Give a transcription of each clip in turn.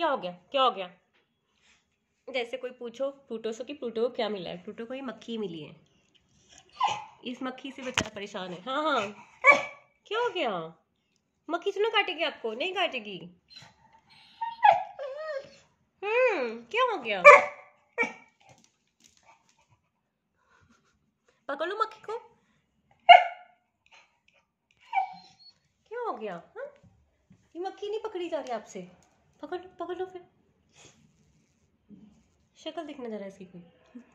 क्या हो गया? क्या हो गया? जैसे कोई पूछो प्लूटो से कि प्लूटो को क्या मिला है? प्लूटो को ये मक्खी मिली है। इस मक्खी से बेचारा परेशान है। हाँ हाँ। क्या हो गया? मक्खी सुनो काटेगी आपको? नहीं काटेगी? हम्म क्या हो गया? पकड़ मक्खी को। क्या हो गया? हा? ये मक्खी नहीं पकड़ी जा रही आपसे। पकड़ लो पकड़ लो फिर। शक्ल दिखना जरा इसकी कोई।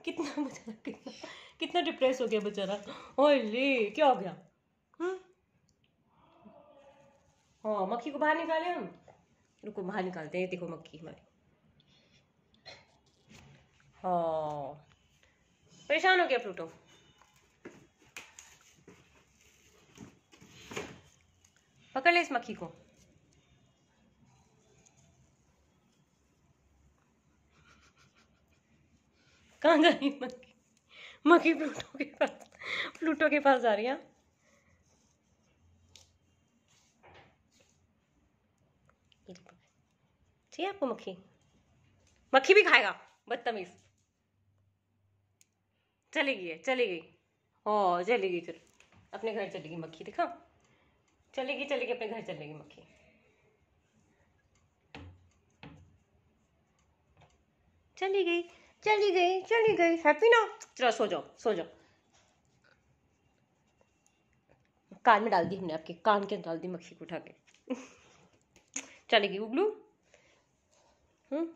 कितना बेचारा, कितना कितना डिप्रेस हो गया बेचारा। ओए क्या हो गया? हम्म? हाँ मक्खी को बाहर निकाले हम। रुको, बाहर निकालते हैं। देखो मक्खी हमारी। हाँ। परेशान हो गया प्लूटो। पकड़ ले इस मक्खी को। कहाँ जा रही मक्खी। मक्खी प्लूटो के पास। प्लूटो के पास जा रही है। चाहिए आपको मक्खी? मक्खी भी खाएगा? बदतमीज। चली गई है, चली गई। ओ चली गई फिर अपने घर चलेगी मक्खी, देखा? चलेगी चलेगी अपने घर चलेगी मक्खी। चली गई। चली गई चली गई। हैप्पी ना चलो, सो जाओ सो जाओ। कान में डाल दी हमने आपके, कान के डाल दी मक्खी को उठा के। चलेगी उगलू। हम्म?